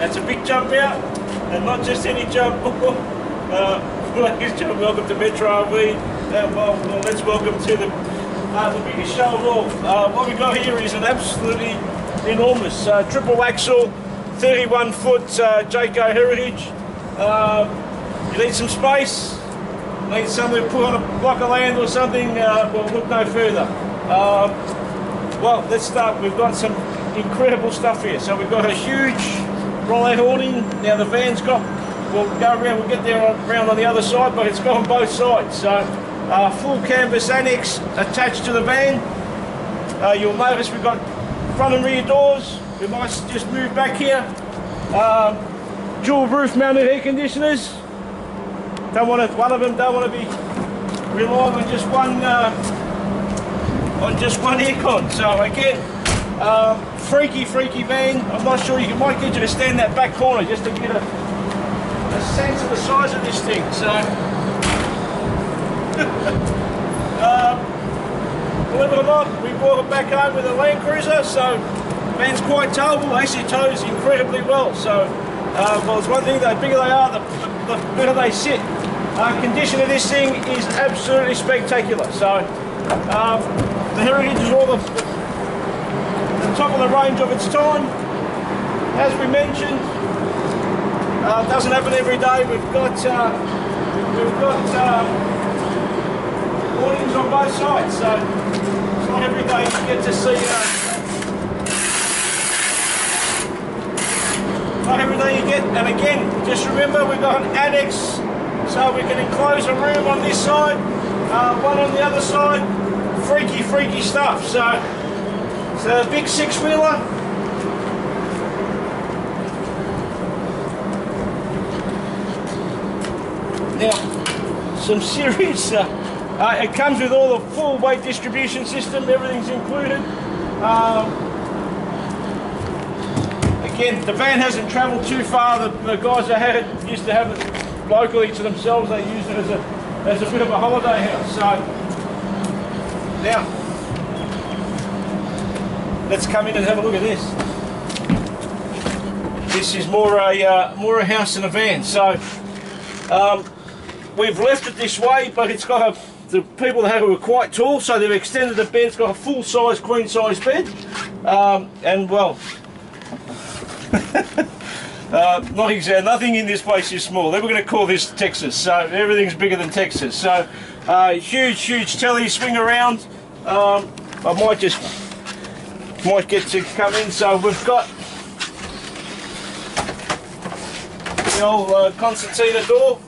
That's a big jump out, and not just any jump. uh, ladies and gentlemen, welcome to Metro RV. Uh, well, well, let's welcome to the, uh, the biggest show of all. Uh, what we've got here is an absolutely enormous uh, triple axle, 31 foot uh, Jayco Heritage. Um, you need some space, need somewhere to put on a block of land or something, uh, well, look no further. Well, let's start. We've got some incredible stuff here. So we've got a huge rollout awning. Now the van's got, we'll go around, we'll get there on, around on the other side, but it's on both sides. So uh, full canvas annex attached to the van. Uh, you'll notice we've got front and rear doors. We might just move back here. Um, dual roof mounted air conditioners. Don't want to, one of them don't want to be relying on just one uh, on just one aircon. So again, um, freaky, freaky van. I'm not sure you can, might get you to stand that back corner just to get a, a sense of the size of this thing. So, um, believe it or not, we brought it back home with a Land Cruiser. So, van's quite towable. Actually, tows incredibly well. So, uh, well, it's one thing. The bigger they are, the, the, better they sit. Uh, condition of this thing is absolutely spectacular. So, um, the Heritage is all the top of the range of its time. As we mentioned, uh, doesn't happen every day. We've got uh, we've got uh, on both sides, so it's not every day you get to see. Uh, not every day you get, and again, just remember we've got an annex, so we can enclose a room on this side, uh, one on the other side. Freaky, freaky stuff. So, it's a big six wheeler. Now, some serious. Uh, uh, it comes with all the full weight distribution system. Everything's included. Um, again, the van hasn't travelled too far. The, the guys that had it used to have it locally to themselves. They use it as a as a bit of a holiday house. So. Now, let's come in and have a look at this. This is more a uh, more a house than a van. So um, we've left it this way, but it's got a. The people that have it were quite tall, so they've extended the bed. It's got a full size queen size bed, um, and well. Uh, not exactly, nothing in this place is small. They were going to call this Texas, so everything's bigger than Texas. So uh, huge, huge telly swing around. Um, I might just might get to come in. So we've got the old uh, concertina door.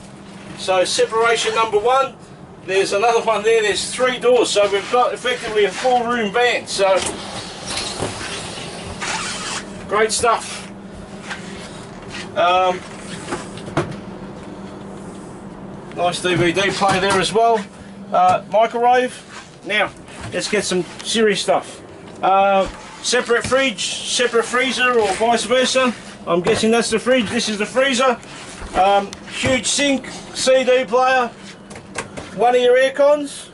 So separation number one. There's another one there. There's three doors. So we've got effectively a full room van. So great stuff. Um, nice DVD player there as well. Uh, microwave. Now, let's get some serious stuff. Uh, separate fridge, separate freezer, or vice versa. I'm guessing that's the fridge. This is the freezer. Um, huge sink, CD player, one of your air cons.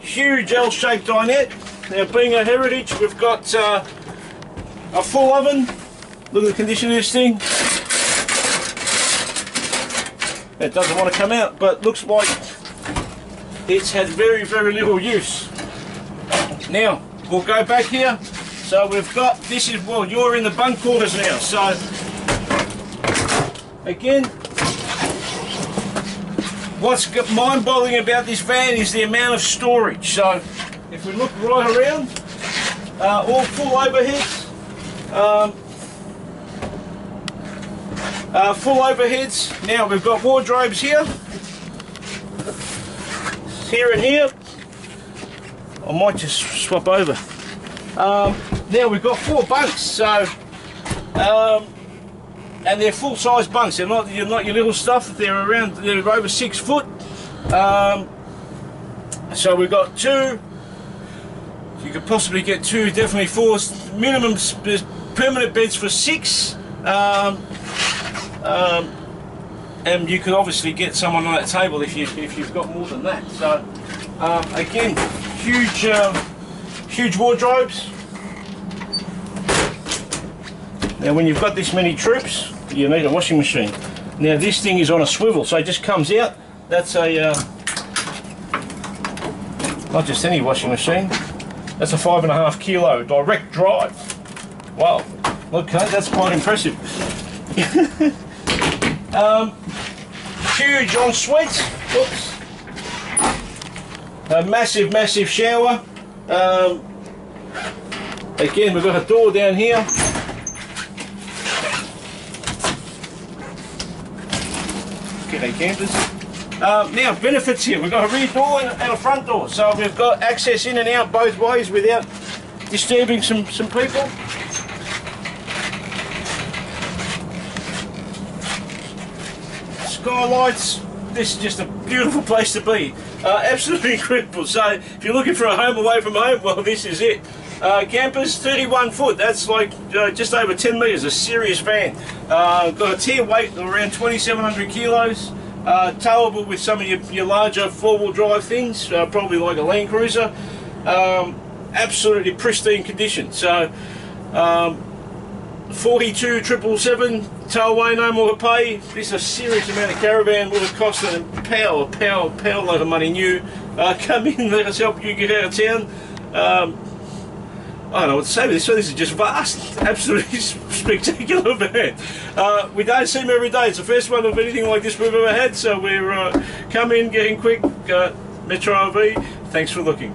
Huge L-shaped dinette. Now, being a heritage, we've got uh, a full oven. Look at the condition of this thing. It doesn't want to come out, but looks like it's had very, very little use. Now, we'll go back here. So we've got, this is, well, you're in the bunk quarters now. So, again, what's mind-boggling about this van is the amount of storage. So, if we look right around, uh, all full overheads. Um, uh, full overheads. Now we've got wardrobes here. Here and here. I might just swap over. Um, now we've got four bunks, so um, and they're full size bunks. They're not you're not your little stuff. They're around they're over six foot. Um, so we've got two. You could possibly get two, definitely four. Minimum permanent beds for six. Um, um, and you could obviously get someone on that table if you if you've got more than that. So um, again, huge um, huge wardrobes. Now when you've got this many troops, you need a washing machine. Now this thing is on a swivel, so it just comes out. That's a, uh, not just any washing machine, that's a five and a half kilo direct drive. Wow, okay, that's quite impressive. um, huge ensuite, oops. A massive, massive shower. Um, again, we've got a door down here. G'day campers. Um, now, benefits here. We've got a rear door and a front door. So we've got access in and out both ways without disturbing some, some people. Skylights. This is just a beautiful place to be. Uh, absolutely incredible. So if you're looking for a home away from home, well, this is it. Uh, campers, 31 foot. That's like uh, just over 10 metres. A serious van. Uh, got a tare weight of around 2,700 kilos. Uh, towable with some of your, your larger four-wheel drive things, uh, probably like a Land Cruiser. Um, absolutely pristine condition. So, um, 42 triple seven towaway, no more to pay. This is a serious amount of caravan. Would have cost a power, power, power load of money new. Uh, come in, let us help you get out of town. Um, I don't know what to say with this. So this is just vast, absolutely spectacular van. Uh, we don't see them every day. It's the first one of anything like this we've ever had. So we're uh, come in, getting quick. Uh, Metro RV. Thanks for looking.